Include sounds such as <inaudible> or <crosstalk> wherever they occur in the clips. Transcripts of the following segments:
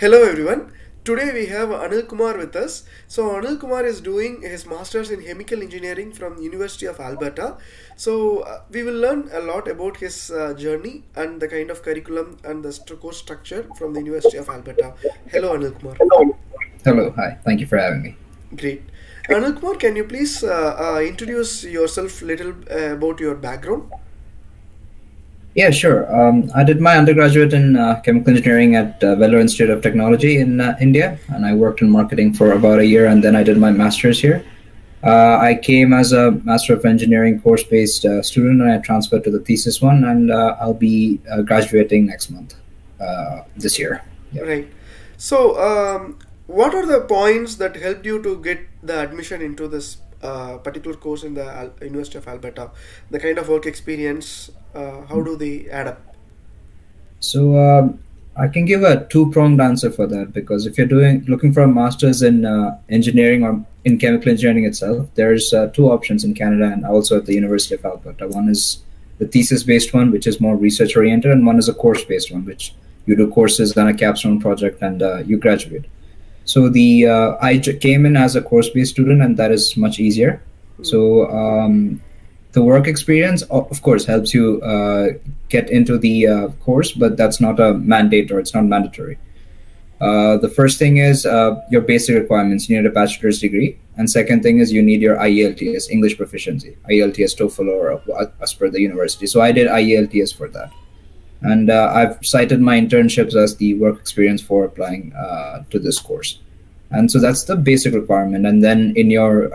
Hello everyone. Today we have Anil Kumar with us. So Anil Kumar is doing his masters in chemical engineering from University of Alberta. So uh, we will learn a lot about his uh, journey and the kind of curriculum and the st- course structure from the University of Alberta. Hello Anil Kumar. Hello, hi. Thank you for having me. Great. Anil Kumar, can you please uh, uh, introduce yourself little uh, about your background? Yeah, sure. Um, I did my undergraduate in uh, chemical engineering at uh, Vellore Institute of Technology in uh, India, and I worked in marketing for about a year, and then I did my master's here. Uh, I came as a Master of Engineering course-based uh, student, and I transferred to the thesis one, and uh, I'll be uh, graduating next month, this year. Right. So, um, what are the points that helped you to get the admission into this uh, particular course in the Al- University of Alberta? The kind of work experience, uh, how do they add up? So um, I can give a two-pronged answer for that because if you're doing looking for a master's in uh, engineering or in chemical engineering itself, there's uh, two options in Canada and also at the University of Alberta. One is the thesis-based one, which is more research-oriented, and one is a course-based one, which you do courses on a capstone project and uh, you graduate. So the uh, I j- came in as a course-based student, and that is much easier. So um, the work experience, of course, helps you uh, get into the uh, course, but that's not a mandate or it's not mandatory. Uh, the first thing is uh, your basic requirements. You need a bachelor's degree, and second thing is you need your IELTS, English proficiency, IELTS, TOEFL, or uh, as per the university. So I did IELTS for that, and uh, I've cited my internships as the work experience for applying to this course. And so that's the basic requirement. And then in your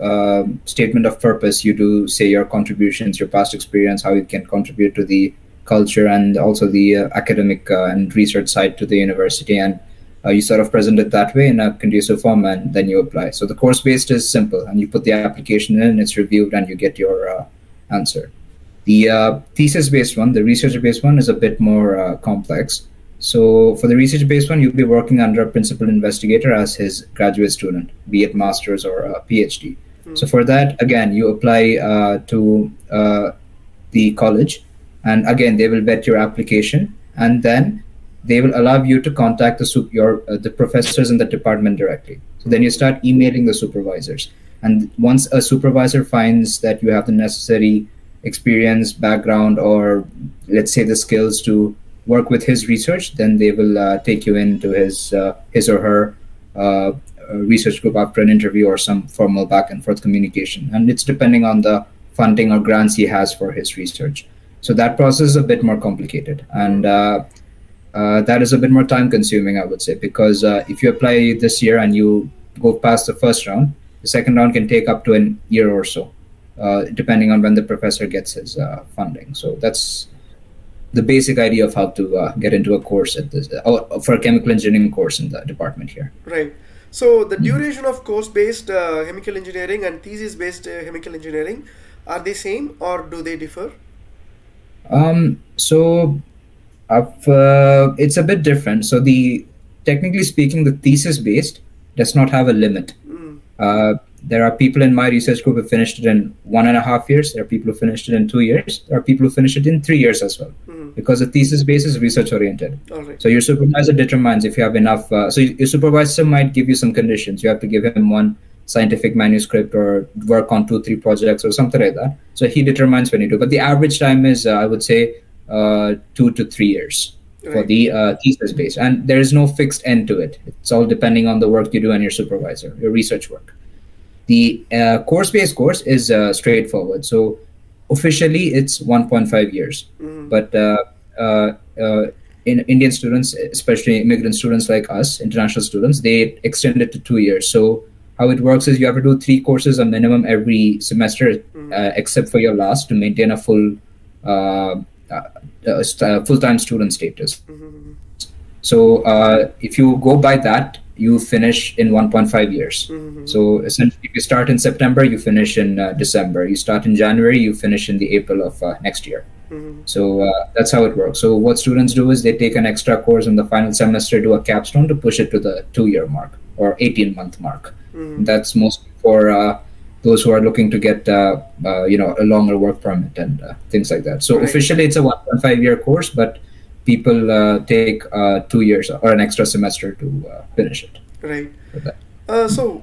uh, statement of purpose, you do say your contributions, your past experience, how you can contribute to the culture and also the uh, academic uh, and research side to the university. And uh, you sort of present it that way in a conducive form and then you apply. So the course based is simple and you put the application in, it's reviewed, and you get your uh, answer. The uh, thesis based one, the research based one, is a bit more uh, complex. So for the research based one, you'll be working under a principal investigator as his graduate student, be it master's or a PhD. So for that, again, you apply uh, to uh, the college, and again, they will vet your application, and then they will allow you to contact the sup- your uh, the professors in the department directly. So then you start emailing the supervisors, and once a supervisor finds that you have the necessary experience, background, or let's say the skills to work with his research, then they will uh, take you into his uh, his or her uh, research group after an interview or some formal back and forth communication. And it's depending on the funding or grants he has for his research. So that process is a bit more complicated, and uh, uh, that is a bit more time consuming, I would say, because uh, if you apply this year and you go past the first round, the second round can take up to a year or so, uh, depending on when the professor gets his uh, funding. So that's the basic idea of how to uh, get into a course at this for a chemical engineering course in the department here. Right. So the duration of course-based uh, chemical engineering and thesis-based uh, chemical engineering are they same or do they differ? Um, so uh, it's a bit different. So the technically speaking, the thesis based does not have a limit. Mm. There are people in my research group who finished it in one and a half years. There are people who finished it in two years. There are people who finished it in three years as well, Mm. because the thesis base is research oriented. Right. So your supervisor determines if you have enough. Uh, so your supervisor might give you some conditions. You have to give him one scientific manuscript or work on two, three projects or something like that. So he determines when you do. But the average time is, uh, I would say, uh, two to three years for the uh, thesis base, and there is no fixed end to it. It's all depending on the work you do and your supervisor, your research work. The uh, course-based course is uh, straightforward. So officially, it's 1.5 years Mm. but uh, uh, uh, in Indian students, especially immigrant students like us, international students, they extend it to two years. So how it works is you have to do three courses a minimum every semester, uh, except for your last, to maintain a full uh, uh, uh, uh, full-time student status. Mhm. So uh, if you go by that, you finish in 1.5 years. Mhm. So essentially, if you start in September, you finish in uh, December. You start in January, you finish in the April of uh, next year. Mhm. So uh, that's how it works. So what students do is they take an extra course in the final semester, do a capstone to push it to the two-year mark or 18-month mark. Mhm. That's mostly for uh, those who are looking to get uh, uh, you know a longer work permit and uh, things like that. So Right. officially, it's a 1.5 year course, but people uh, take uh, two years or an extra semester to uh, finish it. Right. Uh, so,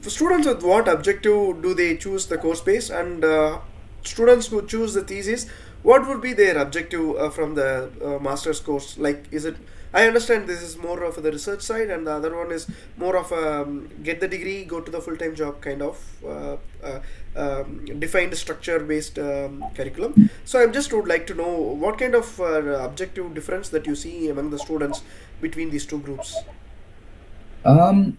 for students with what objective do they choose the course base, and uh, students who choose the thesis, what would be their objective uh, from the uh, master's course? Like, is it? I understand this is more of the research side, and the other one is more of um, get the degree, go to the full time job kind of uh, uh, um, defined structure based um, curriculum. So, I just would like to know what kind of uh, objective difference that you see among the students between these two groups. Um,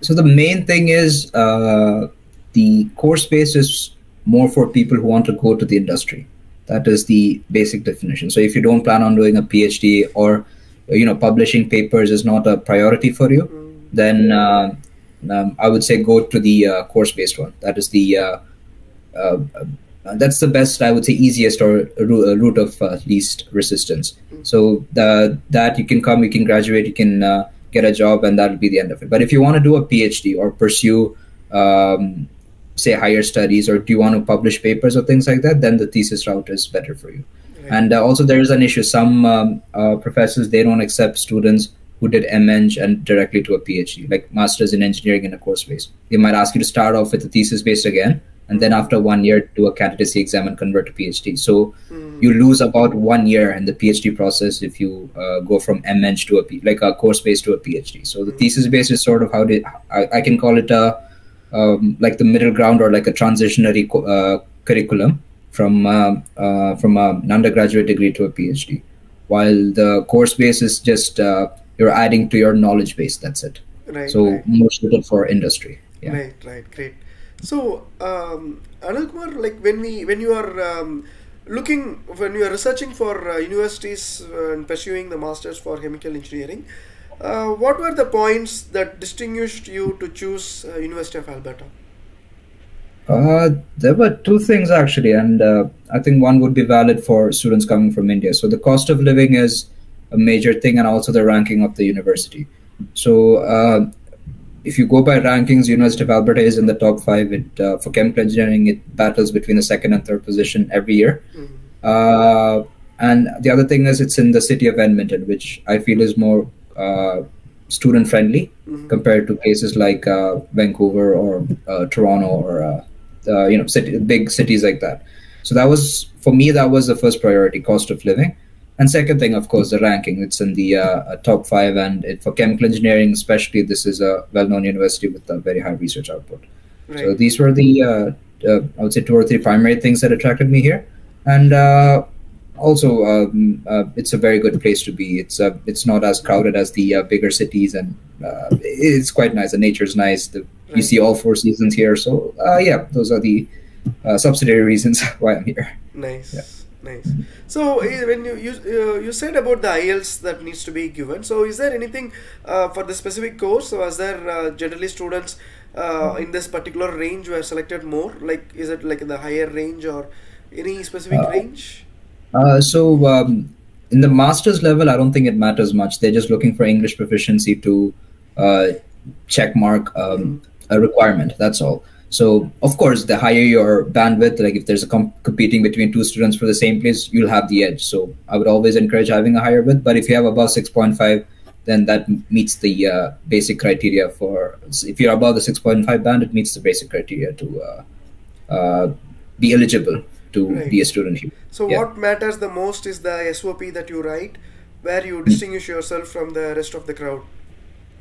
so the main thing is uh, the course base is more for people who want to go to the industry. That is the basic definition. So if you don't plan on doing a PhD or you know publishing papers is not a priority for you, then uh, um, I would say go to the uh, course based one. That is the uh, uh, that's the best I would say easiest or uh, route of uh, least resistance. So the, that you can come, you can graduate, you can uh, get a job, and that'll be the end of it. But if you want to do a PhD or pursue um, say higher studies, or do you want to publish papers or things like that, then the thesis route is better for you. And uh, also there is an issue. Some um, uh, professors they don't accept students who did MEng and directly to a PhD, like masters in engineering in a course base. They might ask you to start off with a thesis based again, and then after one year do a candidacy exam and convert to PhD. So Mm. you lose about one year in the PhD process if you uh, go from MEng to a P- like a course based to a PhD. So the thesis based is sort of how did I, I can call it a um, like the middle ground or like a transitionary co- uh, curriculum from uh, uh, from an undergraduate degree to a PhD, while the course base is just uh, you're adding to your knowledge base. That's it. Right. So right. more suited for industry. Yeah. Right, right, great. So, um, Anil Kumar, like when we, when you are um, looking, when you are researching for uh, universities uh, and pursuing the masters for chemical engineering, uh, what were the points that distinguished you to choose uh, University of Alberta? Uh, there were two things actually, and uh, I think one would be valid for students coming from India. So the cost of living is a major thing, and also the ranking of the university. So uh, if you go by rankings, University of Alberta is in the top five. It uh, for chemical engineering, it battles between the second and third position every year. Mhm. Uh, and the other thing is, it's in the city of Edmonton, which I feel is more uh, student friendly Mhm. compared to places like uh, Vancouver or uh, Toronto or uh, you know city, big cities like that. So that was for me that was the first priority, cost of living, and second thing, of course, the ranking. It's in the uh, top five, and it, for chemical engineering, especially, this is a well-known university with a very high research output. Right. So these were the uh, uh, I would say two or three primary things that attracted me here, and uh, also um, uh, it's a very good place to be. It's uh, it's not as crowded as the uh, bigger cities, and uh, it's quite nice. The nature's nice. The, you see all four seasons here. So uh, yeah, those are the uh, subsidiary reasons <laughs> why I'm here. Nice, Yeah. nice. So eh, when you you uh, you said about the IELTS that needs to be given. So is there anything uh, for the specific course? So was there uh, generally students uh, in this particular range were selected more? Like is it like in the higher range or any specific range? Uh, so um, in the master's level, I don't think it matters much. They're just looking for English proficiency to uh, check mark um, a requirement. That's all. So of course, the higher your bandwidth, like if there's a com- competing between two students for the same place, you'll have the edge. So I would always encourage having a higher width. But if you have above six point five, then that meets the uh, basic criteria for. If you're above the six point five band, it meets the basic criteria to uh, uh, be eligible to Right. be a student here. So yeah. what matters the most is the SOP that you write, where you distinguish yourself from the rest of the crowd.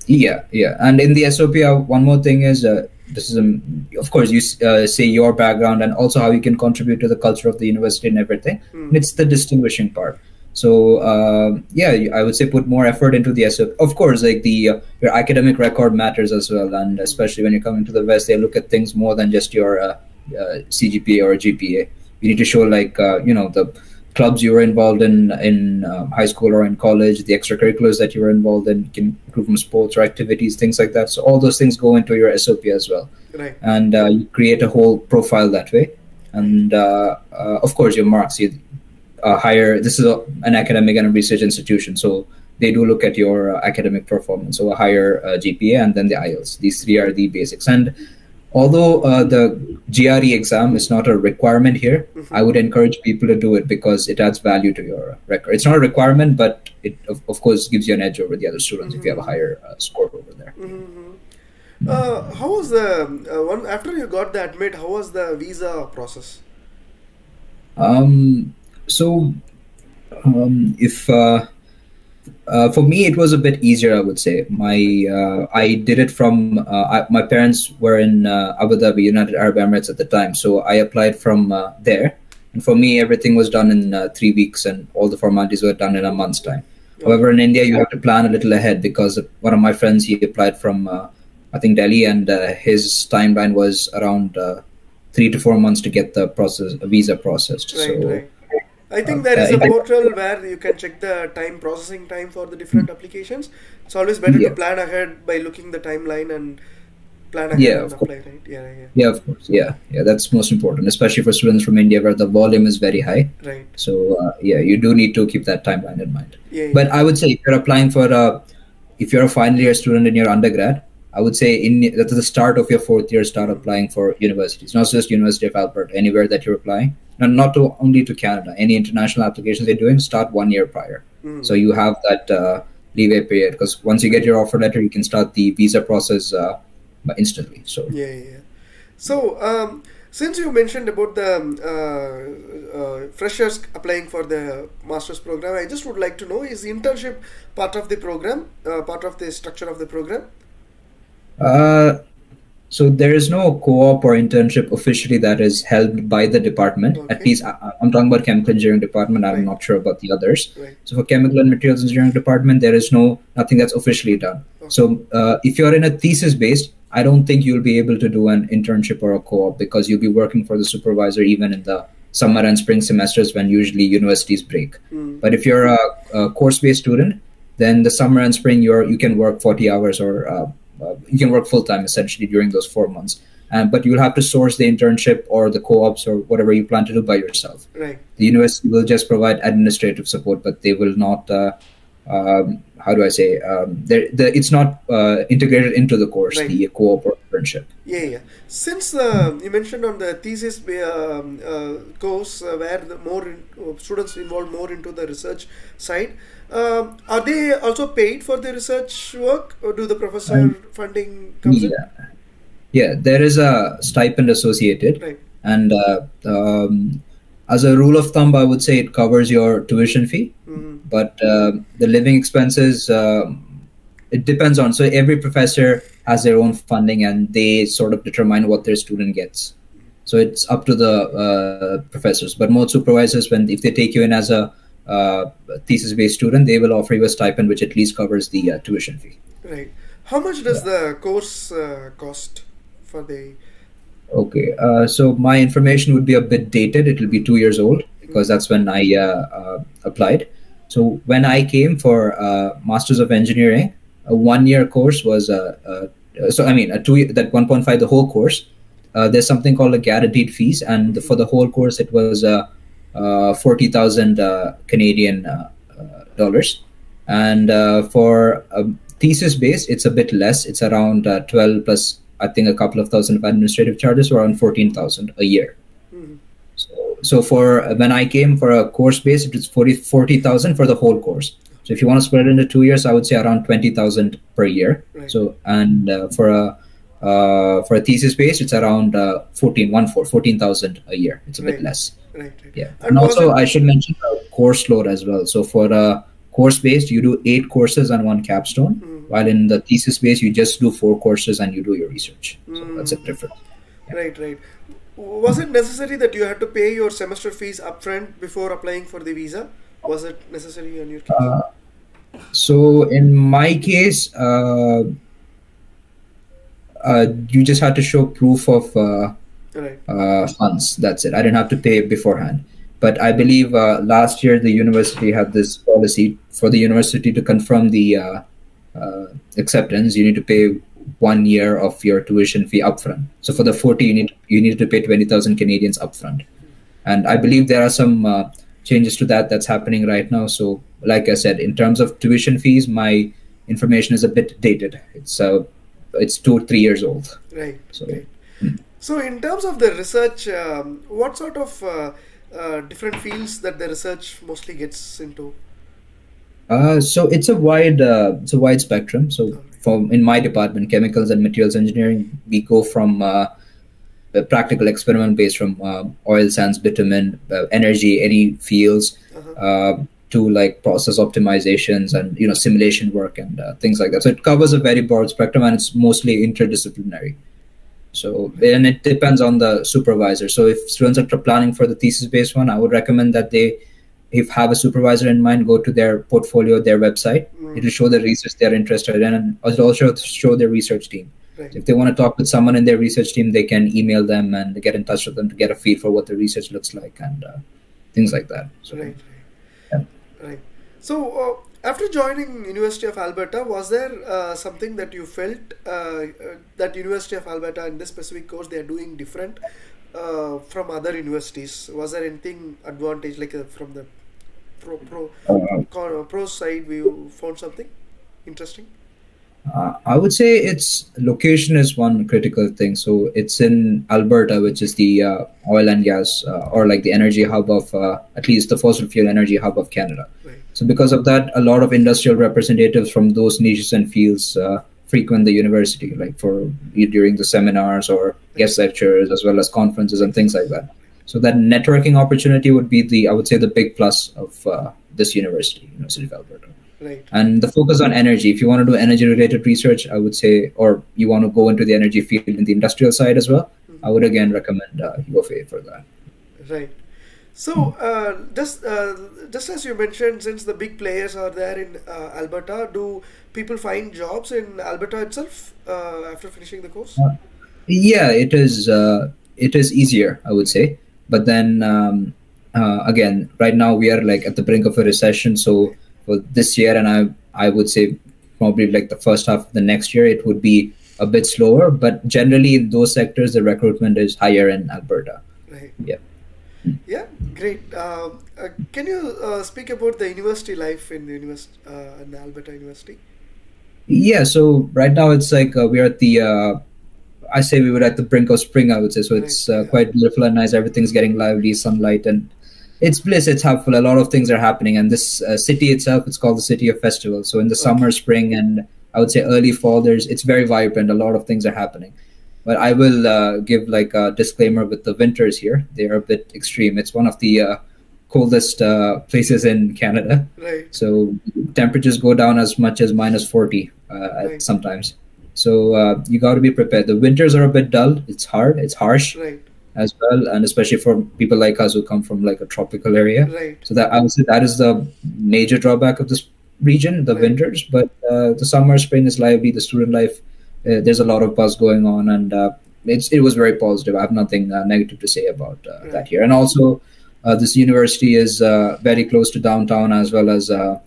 Yeah, yeah. And in the SOP, uh, one more thing is uh, this is, um, of course, you uh, say your background and also how you can contribute to the culture of the university and everything. Hmm. It's the distinguishing part. So uh, yeah, I would say put more effort into the SOP. Of course, like the uh, your academic record matters as well, and especially when you come into the West, they look at things more than just your uh, uh, CGPA or GPA. You need to show like uh, you know the clubs you were involved in in um, high school or in college, the extracurriculars that you were involved in, can include from sports or activities, things like that. So all those things go into your SOP as well, Right. and uh, you create a whole profile that way. And uh, uh, of course, your marks. You uh, higher. This is a, an academic and a research institution, so they do look at your uh, academic performance. So a higher uh, GPA and then the IELTS. These three are the basics. And although uh, the GRE exam is not a requirement here, I would encourage people to do it because it adds value to your record. It's not a requirement, but it of, of course gives you an edge over the other students if you have a higher uh, score over there. Uh, how was the uh, one after you got the admit? How was the visa process? Um, so, um, if uh, for me, it was a bit easier, I would say. My uh, I did it from uh, I, my parents were in uh, Abu Dhabi, United Arab Emirates at the time, so I applied from uh, there. And for me, everything was done in uh, three weeks, and all the formalities were done in a month's time. However, in India, you have to plan a little ahead because one of my friends he applied from I think Delhi, and his timeline was around three to four months to get the process visa processed. Right, so. right. I think there is a portal where you can check the time processing time for the different applications. It's always better Yeah. to plan ahead by looking the timeline and plan ahead Yeah, and of course. apply, right? Yeah, yeah, Yeah, of course. Yeah, yeah, that's most important, especially for students from India where the volume is very high. right. So uh, yeah, you do need to keep that timeline in mind. Yeah, yeah. But I would say if you're applying for a, if you're a final year student in your undergrad, I would say in at the start of your fourth year, start applying for universities, not just University of Alberta, anywhere that you're applying, and not to, only to Canada. Any international applications they're doing, start one year prior. Mm. So you have that uh, leeway period because once you get your offer letter, you can start the visa process uh, instantly. So Yeah, yeah, yeah. So, um, since you mentioned about the um, uh, uh, freshers applying for the master's program, I just would like to know is internship part of the program, uh, part of the structure of the program? So there is no co-op or internship officially that is held by the department. At least I, I'm talking about chemical engineering department. I'm Right. not sure about the others. Right. So for chemical and materials engineering department, there is no nothing that's officially done. Okay. So uh, if you're in a thesis based, I don't think you'll be able to do an internship or a co-op because you'll be working for the supervisor even in the summer and spring semesters when usually universities break. Mm. But if you're a, a course-based student, then the summer and spring you're you can work 40 hours or uh, uh, you can work full time essentially during those four months. Um, but you'll have to source the internship or the co-ops or whatever you plan to do by yourself. Right. The university will just provide administrative support, but they will not. Uh, um, how do I say? Um, the, it's not uh, integrated into the course, Right. the co-op or internship. Yeah, yeah. Since uh, you mentioned on the thesis um, uh, course uh, where the more in, uh, students involved more into the research side, um, are they also paid for the research work, or do the professor Um, funding comes in? Yeah, yeah. There is a stipend associated. Right. and uh, um, as a rule of thumb i would say it covers your tuition fee Mhm. but uh, the living expenses um it depends on so every professor has their own funding and they sort of determine what their student gets so it's up to the uh, professors but most supervisors when if they take you in as a uh, thesis based student they will offer you a stipend which at least covers the uh, tuition fee Right. How much does the course uh, cost for the? Okay, uh, so my information would be a bit dated. It will be two years old because that's when I uh, uh, applied. So when I came for uh, Masters of Engineering, a one-year course was uh, uh, so I mean a two that 1.5 the whole course. Uh, there's something called a guaranteed fees, and for the whole course it was forty thousand uh, Canadian uh, uh, dollars, and uh, for a thesis based it's a bit less. It's around uh, twelve plus I think a couple of thousand of administrative charges, around fourteen thousand a year. Mhm. So, so for when I came for a course base, it was 40 40,000 for the whole course. So if you want to split it into two years, I would say around twenty thousand per year. Right. So and uh, for a uh, for a thesis base, it's around uh, 14, one four, 14,000 a year. It's a bit Right. less. Right. Right. Yeah. And And, also, I should mention the course load as well. So for a course based, you do eight courses on one capstone, Mhm. while in the thesis based, you just do four courses and you do your research. So that's a Mm. difference. Right. Right. Was it necessary that you had to pay your semester fees upfront before applying for the visa? Was it necessary on your case? Uh, so in my case, uh, uh, you just had to show proof of uh, right. uh, funds. That's it. I didn't have to pay beforehand. But I believe uh, last year the university had this policy for the university to confirm the uh, uh, acceptance. You need to pay one year of your tuition fee upfront. So for the forty, you need you need to pay twenty thousand Canadians upfront. And I believe there are some uh, changes to that that's happening right now. So, like I said, in terms of tuition fees, my information is a bit dated. It's uh, it's two or three years old. Right. So Right. So, in terms of the research, um, what sort of uh, uh, different fields that the research mostly gets into? Uh, so it's a wide uh, it's a wide spectrum. So from in my department, chemicals and materials engineering, we go from uh, a practical experiment based from uh, oil sands, bitumen, uh, energy, any fields, Uh-huh. uh, to like process optimizations and you know simulation work and uh, things like that. So it covers a very broad spectrum and it's mostly interdisciplinary. So and it depends on the supervisor. So if students are planning for the thesis based one, I would recommend that they if have a supervisor in mind, go to their portfolio, their website. Mm. It'll show the research they're interested in, and it'll also show their research team. Right. If they want to talk with someone in their research team, they can email them and get in touch with them to get a feel for what the research looks like and uh, things like that. So, Right, Yeah. right, right. So, uh, after joining University of Alberta, was there uh, something that you felt uh, uh, that University of Alberta in this specific course they are doing different uh, from other universities? Was there anything advantage like uh, from the pro pro uh, pro side? We found something interesting. Uh, I would say its location is one critical thing. So it's in Alberta, which is the uh, oil and gas, uh, or like the energy hub of, uh, at least the fossil fuel energy hub of Canada. Right. So because of that, a lot of industrial representatives from those niches and fields uh, frequent the university, like for during the seminars or guest lectures, as well as conferences and things like that. So that networking opportunity would be the, I would say, the big plus of uh, this university, University of Alberta Right. and the focus on energy if you want to do energy related research i would say or you want to go into the energy field in the industrial side as well i would again recommend uh, U of A for that Right. So, uh, just uh, just as you mentioned, since the big players are there in uh, Alberta, do people find jobs in Alberta itself uh, after finishing the course? Uh, yeah it is uh, it is easier i would say but then um, uh, again right now we are like at the brink of a recession so for this year and i i would say probably like the first half of the next year it would be a bit slower but generally in those sectors the recruitment is higher in alberta Right. yeah Yeah. Great. Um, uh, can you uh, speak about the university life in the university, uh, in Alberta University? Yeah, so right now it's like uh, we're at the, uh, I say we were at the brink of spring, I would say. So it's uh, quite beautiful and nice. Everything's getting lively, sunlight, and it's bliss. It's helpful. A lot of things are happening. And this uh, city itself, it's called the City of Festivals. So in the summer, spring, and I would say early fall, there's it's very vibrant. A lot of things are happening. But I will uh, give like a disclaimer with the winters here. They are a bit extreme. It's one of the uh, coldest uh, places in Canada. Right. So temperatures go down as much as minus 40 uh, Right. sometimes. So uh, you got to be prepared. The winters are a bit dull. It's hard. It's harsh Right. As well, and especially for people like us who come from like a tropical area. Right. So that I would say that is the major drawback of this region, the Right. winters. But uh, the summer, spring is lively. The student life, uh, there's a lot of buzz going on, and uh, it's it was very positive. I have nothing uh, negative to say about uh, Right. that here. And also, uh, this university is uh, very close to downtown as well as uh,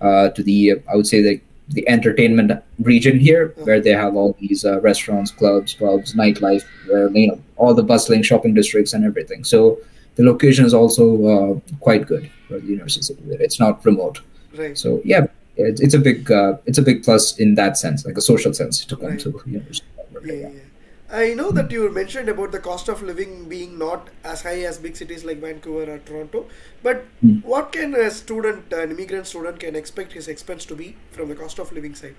uh, to the I would say the the entertainment region here, Uh-huh. where they have all these uh, restaurants, clubs, pubs, nightlife, where you know all the bustling shopping districts and everything. So the location is also uh, quite good for the university. It's not remote. Right. So yeah, it's, it's a big uh, it's a big plus in that sense, like a social sense, to come Right. to university. Yeah, yeah. I know that you mentioned about the cost of living being not as high as big cities like Vancouver or Toronto, but Hmm. what can a student, an immigrant student, can expect his expense to be from the cost of living side?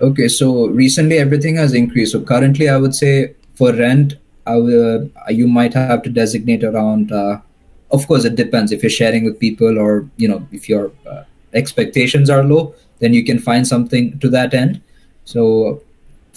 Okay, so recently everything has increased. So currently, I would say for rent, will, uh, you might have to designate around. Uh, of course, it depends if you're sharing with people or you know if your uh, expectations are low, then you can find something to that end. So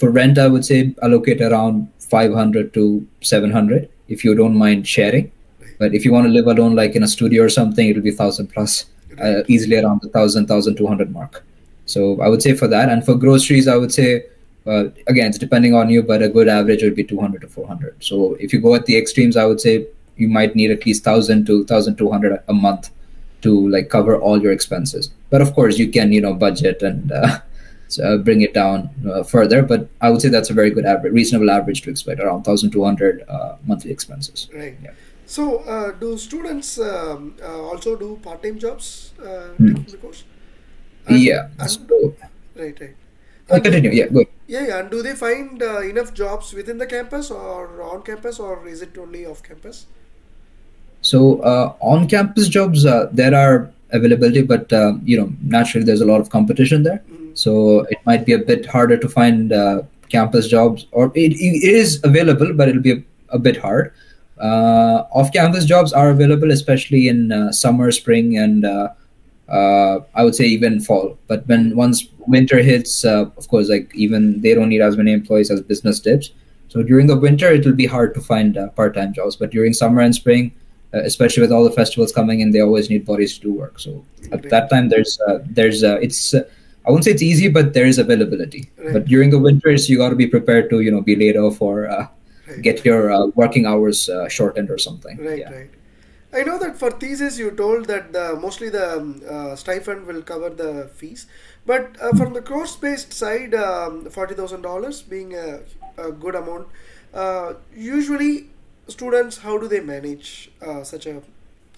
for rent, I would say allocate around 500 to 700 if you don't mind sharing. But if you want to live alone, like in a studio or something, it'll be thousand plus, uh, easily around the thousand, thousand two hundred mark. So I would say for that, and for groceries, I would say uh, again it's depending on you, but a good average would be 200 to 400. So if you go at the extremes, I would say you might need at least 1000 to 1200 a month to like cover all your expenses. But of course, you can you know budget and uh, uh, bring it down uh, further. But I would say that's a very good average, reasonable average to expect around 1200 uh, monthly expenses. Right. Yeah. So, uh, do students um, uh, also do part-time jobs uh, Hmm. taking the course? And- yeah. and- So, right, right. Uh, continue. Yeah, good. Yeah, yeah. And do they find uh, enough jobs within the campus or on campus, or is it only off campus? So uh, on-campus jobs, uh, there are availability, but uh, you know, naturally, there's a lot of competition there. Mhm. So it might be a bit harder to find uh, campus jobs, or it, it is available, but it'll be a, a bit hard. Uh, off-campus jobs are available, especially in uh, summer, spring, and uh, uh, I would say even fall. But when once winter hits, uh, of course, like even they don't need as many employees as business dips. So during the winter, it will be hard to find part-time jobs. But during summer and spring, especially with all the festivals coming in, they always need bodies to do work. So at that time, there's there's it's I won't say it's easy, but there is availability. Right. But during the winters, you got to be prepared to you know be laid off or uh, Right. get your uh, working hours uh, shortened or something. Right, yeah. right. I know that for thesis you told that the, mostly the um, uh, stipend will cover the fees, but uh, from the course-based side, um, forty thousand dollars being a, a good amount. Uh, usually, students how do they manage uh, such a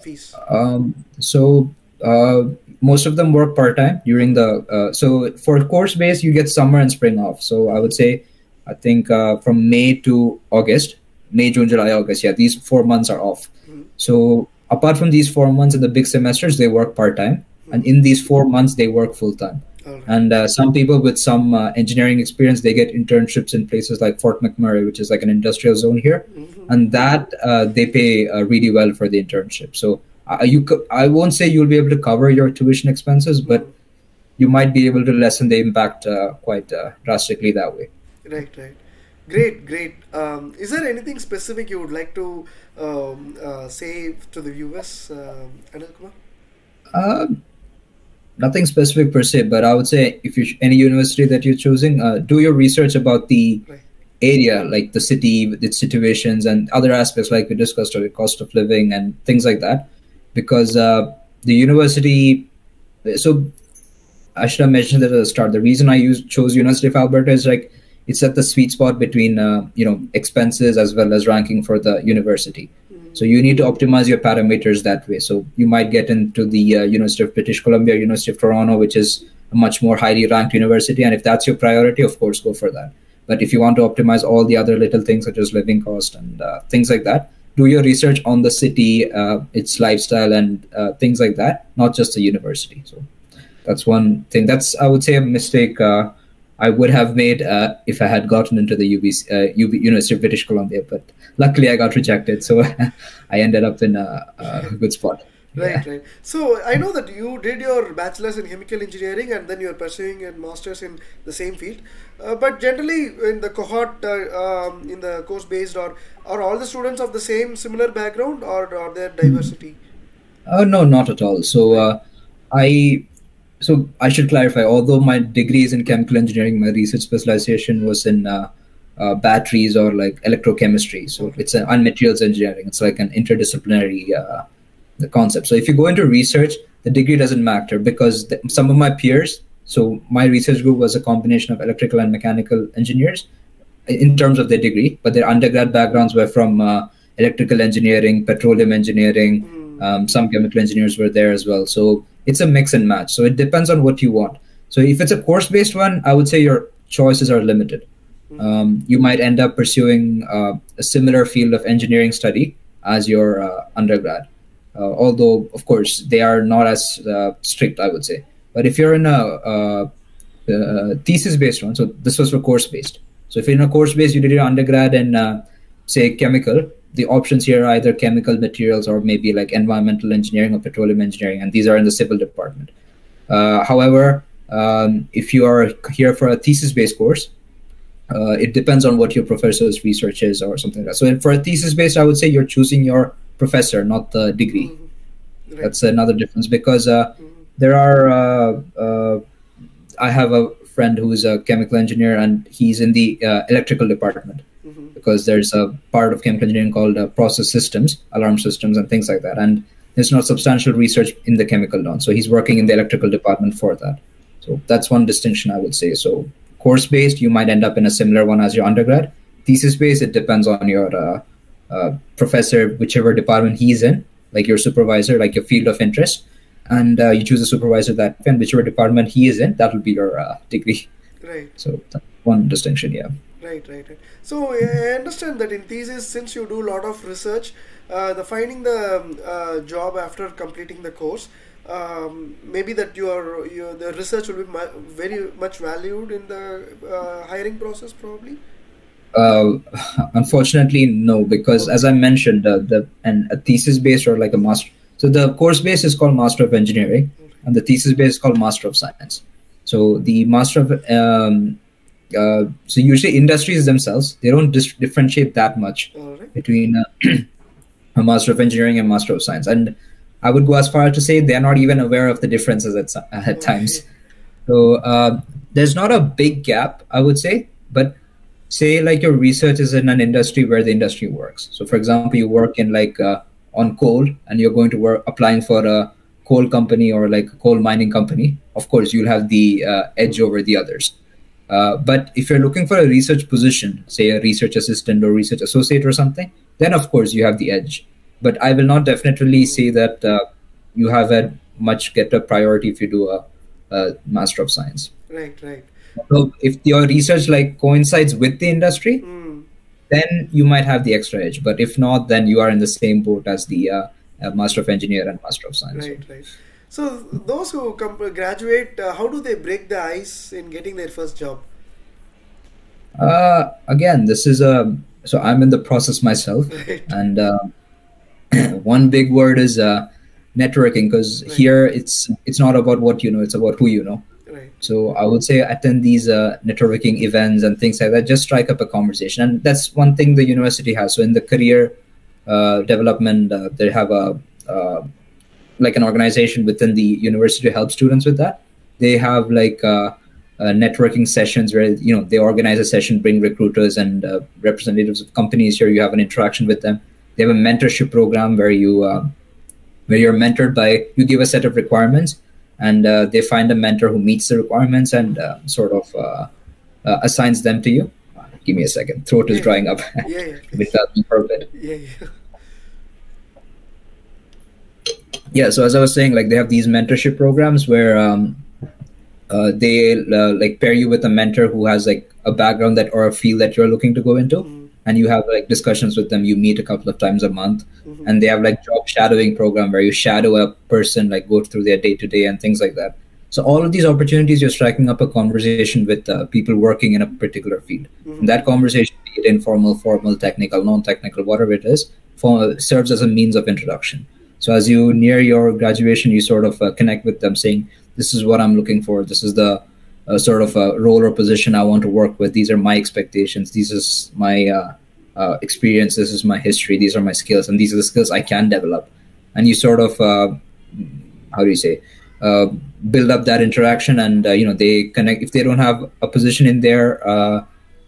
fees? Um, so uh, most of them work part time during the uh, so for course base you get summer and spring off. So I would say I think uh, from May to August, May, June, July, August. Yeah, these four months are off. Mhm. So apart from these four months in the big semesters, they work part time, and in these four months they work full time. Right. And uh, some people with some uh, engineering experience, they get internships in places like Fort McMurray, which is like an industrial zone here Mhm. and that uh, they pay uh, really well for the internship. So uh, you, co- I won't say you'll be able to cover your tuition expenses, but you might be able to lessen the impact uh, quite uh, drastically that way. Right, right. Great, great. Um, is there anything specific you would like to um, uh, say to the viewers, um, Anil Kumar? Uh, nothing specific per se, but I would say if you any university that you're choosing, uh, do your research about the Right. area, like the city, its situations, and other aspects like we discussed, the cost of living and things like that, because uh, the university. So I should have mentioned that at the start. The reason I use chose University of Alberta is like it's at the sweet spot between uh, you know expenses as well as ranking for the university. So you need to optimize your parameters that way. So you might get into the uh, University of British Columbia, University of Toronto, which is a much more highly ranked university, and if that's your priority, of course, go for that. But if you want to optimize all the other little things such as living cost and uh, things like that, do your research on the city, uh, its lifestyle, and uh, things like that, not just the university. So that's one thing. That's I would say a mistake uh, I would have made uh, if I had gotten into the UBC, uh, UB, University of British Columbia. But luckily, I got rejected, so <laughs> I ended up in a, a good spot. Right, right. So I know that you did your bachelor's in chemical engineering and then you're pursuing a master's in the same field. Uh, but generally, in the cohort, uh, um, in the course based, or are all the students of the same similar background, or are there diversity? Uh, no, not at all. So uh, I so I should clarify. Although my degree is in chemical engineering, my research specialization was in uh, uh, batteries or like electrochemistry. So it's an on materials engineering. It's like an interdisciplinary uh, the concept. So if you go into research, the degree doesn't matter because the, some of my peers. So my research group was a combination of electrical and mechanical engineers in terms of their degree, but their undergrad backgrounds were from uh, electrical engineering, petroleum engineering. Hmm. Um, some chemical engineers were there as well. So it's a mix and match. So it depends on what you want. So if it's a course based one, I would say your choices are limited. Um, you might end up pursuing uh, a similar field of engineering study as your uh, undergrad. Uh, although, of course, they are not as uh, strict, I would say. But if you're in a uh, uh, thesis based one, so this was for course based. So if you're in a course based, you did your undergrad in, say, chemical, the options here are either chemical materials or maybe like environmental engineering or petroleum engineering, and these are in the civil department. Uh, however, um, if you are here for a thesis based course, uh, it depends on what your professor's research is or something like that. So for a thesis based, I would say you're choosing your professor, not the degree. Mhm. Right. That's another difference because uh, Mhm. there are. Uh, uh, I have a friend who's a chemical engineer and he's in the uh, electrical department Mhm. because there's a part of chemical engineering called uh, process systems, alarm systems, and things like that. And there's not substantial research in the chemical done. So he's working in the electrical department for that. So that's one distinction I would say. So course based, you might end up in a similar one as your undergrad. Thesis based, it depends on your uh, professor, whichever department he's in, like your supervisor, like your field of interest. And uh, you choose a supervisor that, and whichever department he is in, that will be your uh, degree. Right. So one distinction, yeah. Right, right, right. So I understand that in thesis, since you do a lot of research, uh, the finding the um, uh, job after completing the course, um, maybe that your your the research will be mu- very much valued in the uh, hiring process, probably. Uh, <laughs> unfortunately, no, because as I mentioned, uh, the and a thesis based or like a master. So the course base is called Master of Engineering, and the thesis base is called Master of Science. So the Master of um, uh, so usually industries themselves they don't dis- differentiate that much right. between uh, <clears throat> a Master of Engineering and Master of Science, and I would go as far as to say they're not even aware of the differences at, at times. So uh, there's not a big gap, I would say, but say like your research is in an industry where the industry works. So for example, you work in like uh, on coal and you're going to work applying for a coal company or like a coal mining company. Of course, you'll have the uh, edge over the others. Uh, but if you're looking for a research position, say a research assistant or research associate or something, then of course you have the edge. But I will not definitely say that uh, you have a much get a priority if you do a, a master of science. Right, right. So if your research like coincides with the industry, Mm. then you might have the extra edge. But if not, then you are in the same boat as the uh, uh, master of engineer and master of science. Right, right. So those who come graduate, uh, how do they break the ice in getting their first job? Uh, again, this is a so I'm in the process myself, <laughs> Right. and uh, <clears throat> one big word is uh, networking because Right. here it's it's not about what you know, it's about who you know. Right. So I would say attend these uh, networking events and things like that. Just strike up a conversation, and that's one thing the university has. So in the career uh, development, uh, they have a uh, like an organization within the university to help students with that. They have like uh, uh, networking sessions where you know they organize a session, bring recruiters and representatives of companies here. You have an interaction with them. They have a mentorship program where you where you're mentored by you give a set of requirements and uh, they find a mentor who meets the requirements and uh, sort of uh, uh, assigns them to you. Give me a second. Throat is Yeah. drying up. Yeah, yeah. <laughs> Without me for a bit. Yeah, yeah. Yeah. So as I was saying, like they have these mentorship programs where um, uh, they uh, like pair you with a mentor who has like a background that or a field that you're looking to go into, Mm. And you have like discussions with them. You meet a couple of times a month, Mhm. and they have like job shadowing program where you shadow a person, like go through their day to day and things like that. So all of these opportunities, you're striking up a conversation with uh, people working in a particular field. Mhm. And that conversation, be it informal, formal, technical, non-technical, whatever it is, for, serves as a means of introduction. So as you near your graduation, you sort of uh, connect with them, saying, "This is what I'm looking for. This is the uh, sort of a role or position I want to work with. These are my expectations. This is my uh, uh, experience. This is my history. These are my skills, and these are the skills I can develop." And you sort of, uh, how do you say, uh, build up that interaction, and uh, you know they connect. If they don't have a position in their uh,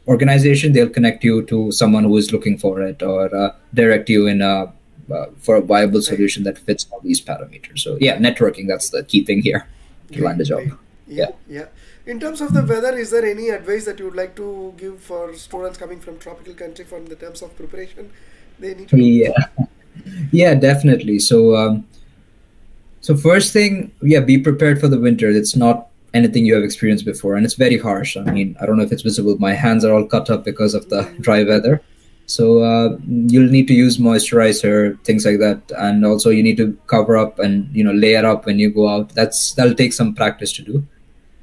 organization, they'll connect you to someone who is looking for it, or uh, direct you in a uh, for a viable solution that fits all these parameters. So yeah, networking that's the key thing here to land a job. Yeah, yeah. In terms of the weather, is there any advice that you would like to give for students coming from tropical country for the terms of preparation? They need to. Yeah, yeah, definitely. So, um, so first thing, yeah, be prepared for the winter. It's not anything you have experienced before, and it's very harsh. I mean, I don't know if it's visible. My hands are all cut up because of the dry weather. So uh, you'll need to use moisturizer, things like that, and also you need to cover up and you know layer up when you go out. That's that'll take some practice to do.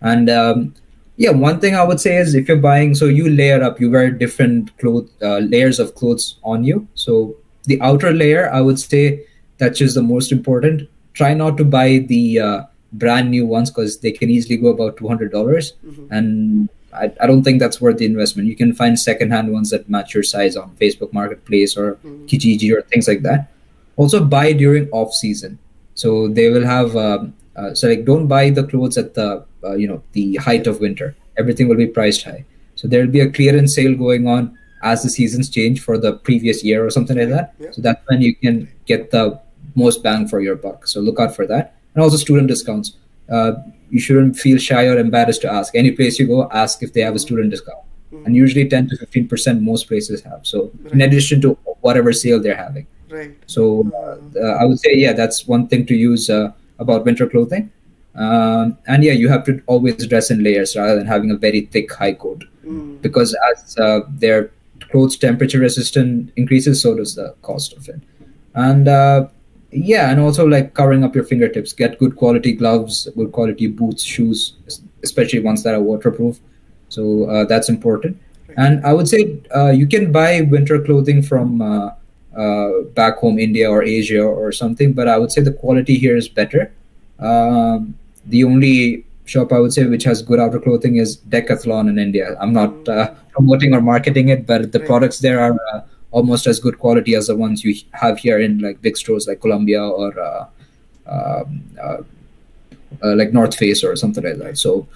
And um, yeah, one thing I would say is if you're buying, so you layer up, you wear different clothes, uh, layers of clothes on you. So the outer layer, I would say, that is just the most important. Try not to buy the uh, brand new ones because they can easily go about two hundred dollars, Mhm. and I, I don't think that's worth the investment. You can find secondhand ones that match your size on Facebook Marketplace or Mhm. Kijiji or things like that. Also, buy during off season, so they will have. Um, uh, so like, don't buy the clothes at the uh, you know the height of winter. Everything will be priced high. So there will be a clearance sale going on as the seasons change for the previous year or something like that. Yeah. So that's when you can get the most bang for your buck. So look out for that, and also student discounts. Uh, you shouldn't feel shy or embarrassed to ask. Any place you go, ask if they have a student discount. Mhm. And usually 10 to 15 percent most places have. So in addition to whatever sale they're having. Right. So uh, uh, I would say, yeah, that's one thing to use uh, about winter clothing. Um, and yeah, you have to always dress in layers rather than having a very thick high coat Mm. because as uh, their clothes temperature resistant increases, so does the cost of it. And uh, yeah, and also like covering up your fingertips. Get good quality gloves, good quality boots, shoes, especially ones that are waterproof. So uh, that's important. And I would say uh, you can buy winter clothing from uh, uh, back home, India or Asia or something, but I would say the quality here is better. Um, the only shop I would say which has good outer clothing is Decathlon in India. I'm not uh, promoting or marketing it, but the Right. products there are uh, almost as good quality as the ones you have here in like big stores like Columbia or uh, um, uh, uh, like North Face or something like that. So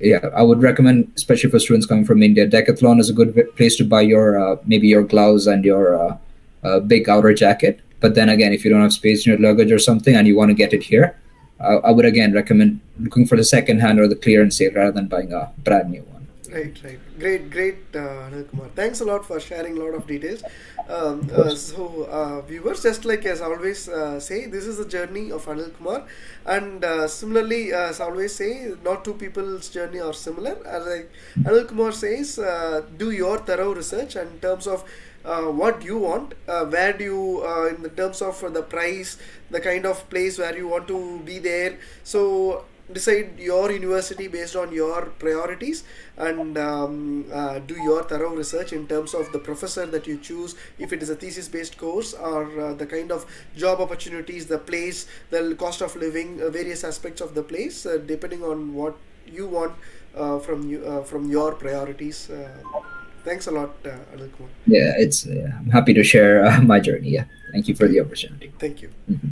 yeah, I would recommend, especially for students coming from India, Decathlon is a good place to buy your uh, maybe your gloves and your uh, uh, big outer jacket. But then again, if you don't have space in your luggage or something and you want to get it here, uh, I would again recommend looking for the second hand or the clearance sale rather than buying a brand new one. Right, right. Great, great, uh, Anil Kumar. Thanks a lot for sharing a lot of details. Um, uh, so, uh, viewers, just like as I always uh, say, this is the journey of Anil Kumar. And uh, similarly, uh, as I always say, not two people's journey are similar. As like Anil Kumar says, uh, do your thorough research in terms of uh, what you want, uh, where do you, uh, in the terms of the price, the kind of place where you want to be there. So, decide your university based on your priorities and um, uh, do your thorough research in terms of the professor that you choose if it is a thesis based course or uh, the kind of job opportunities the place the cost of living uh, various aspects of the place uh, depending on what you want uh, from you uh, from your priorities thanks a lot uh, Anil Kumar. Yeah, it's. Uh, I'm happy to share uh, my journey. Yeah, thank you for the opportunity. thank you Mhm.